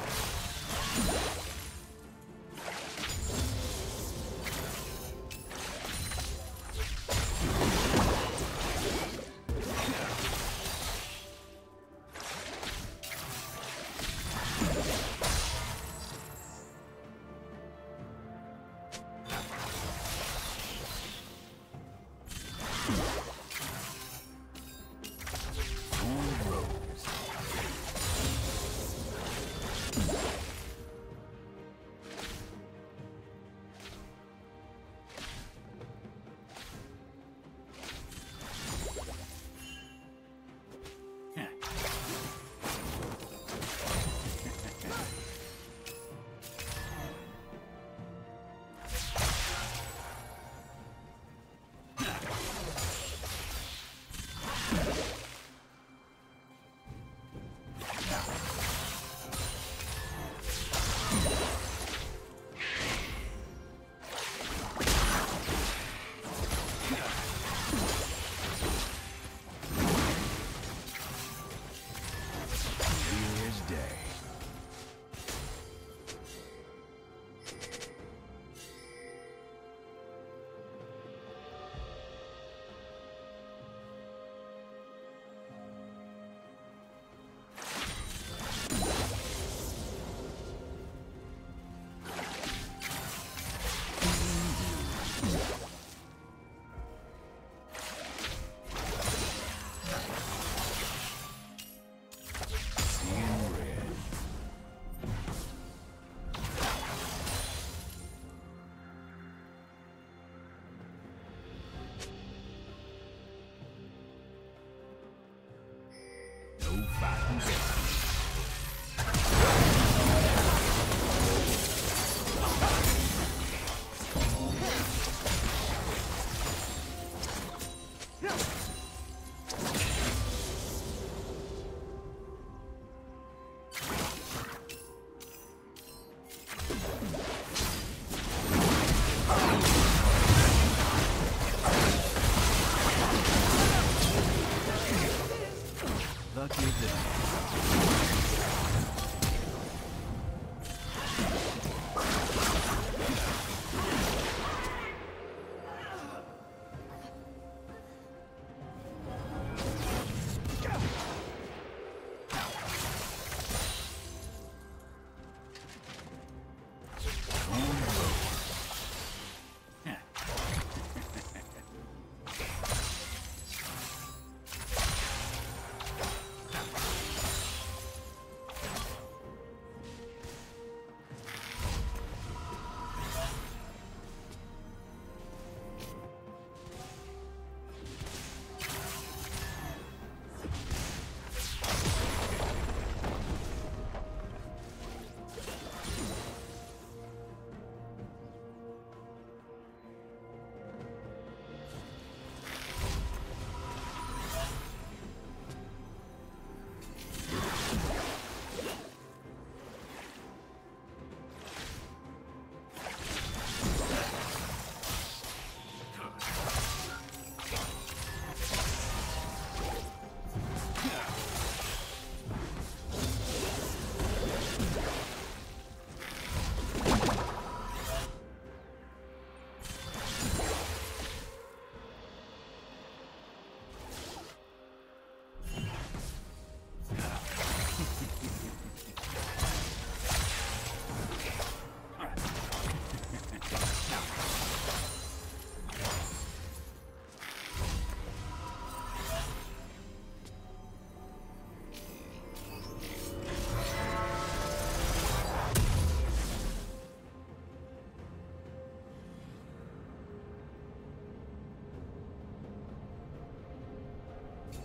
Full fighting.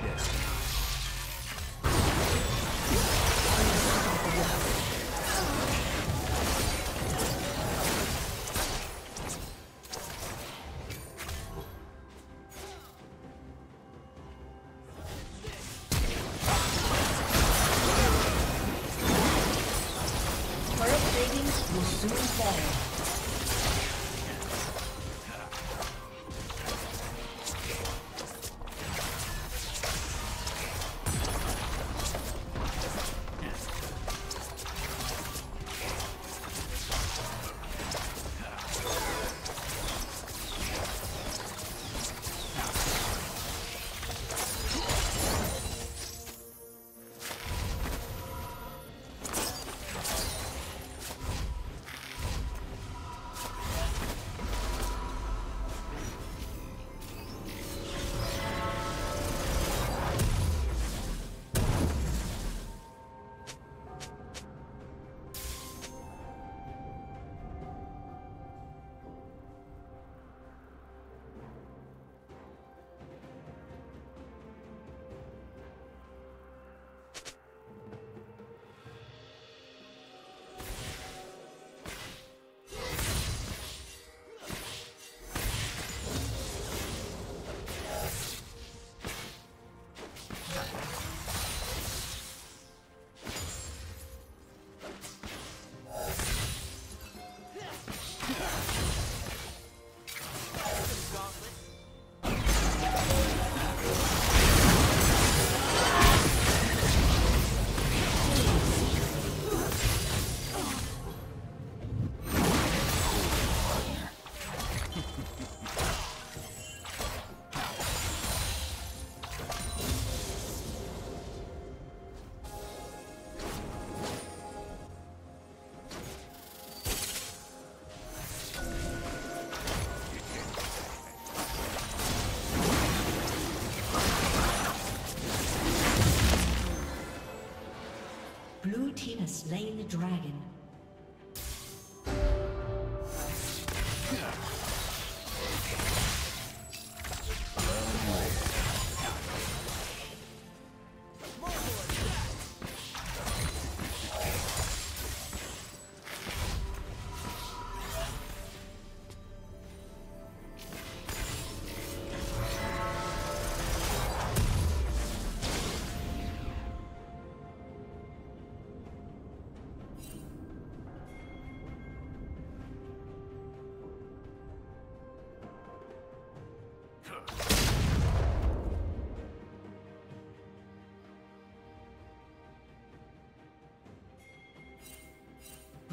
death.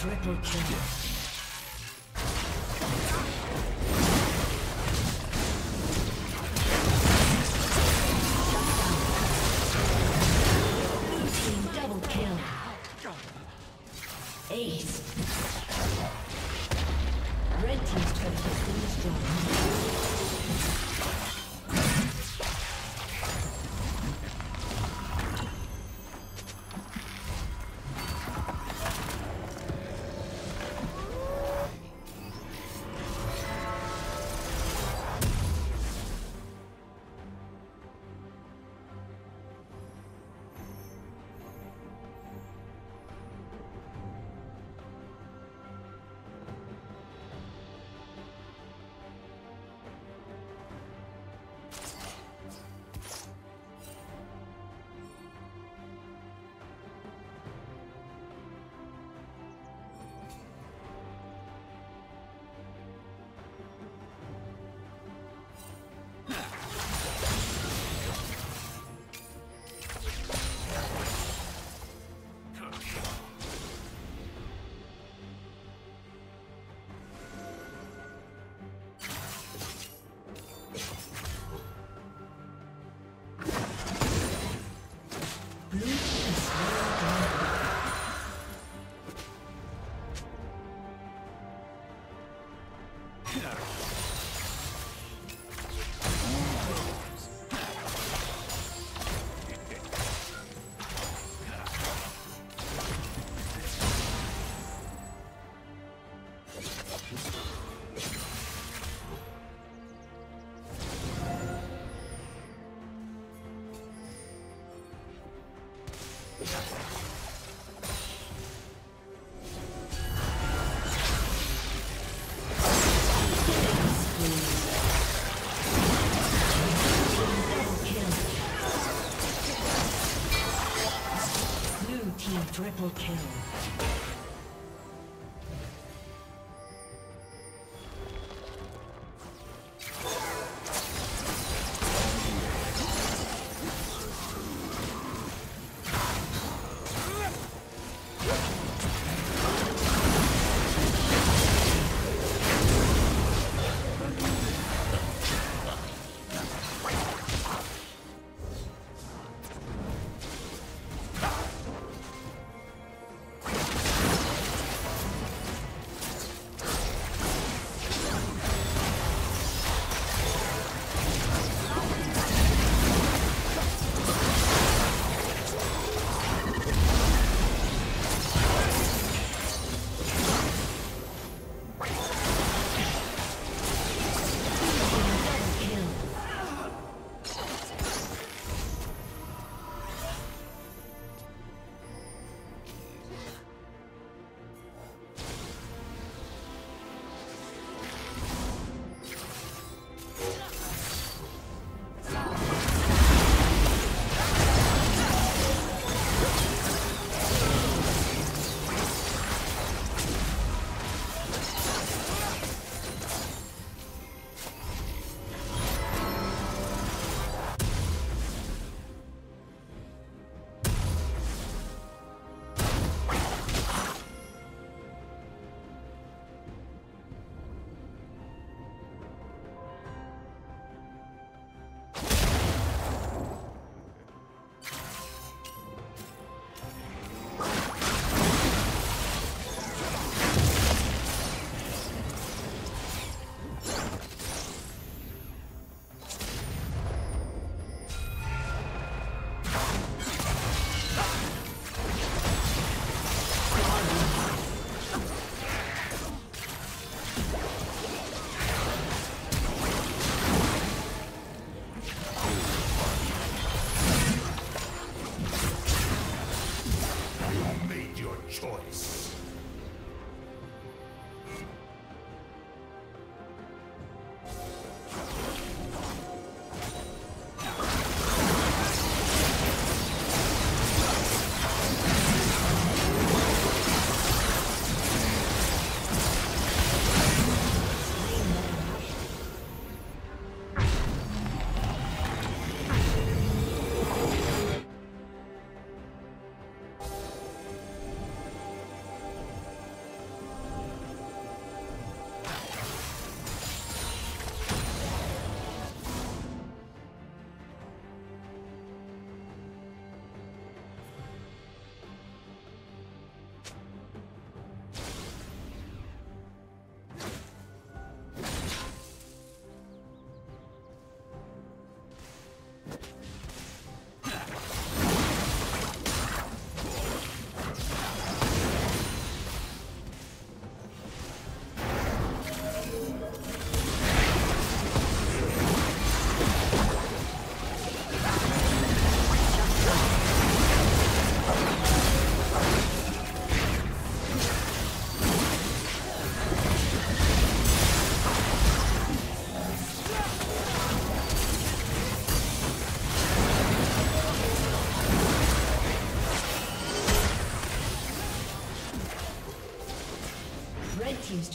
Triple kill.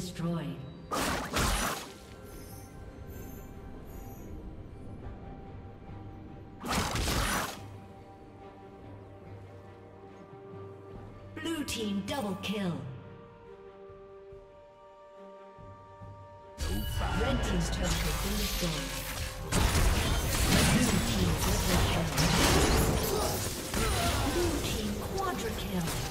Destroyed. Blue team double kill. Red team's turret has been destroyed. Blue team quadra kill.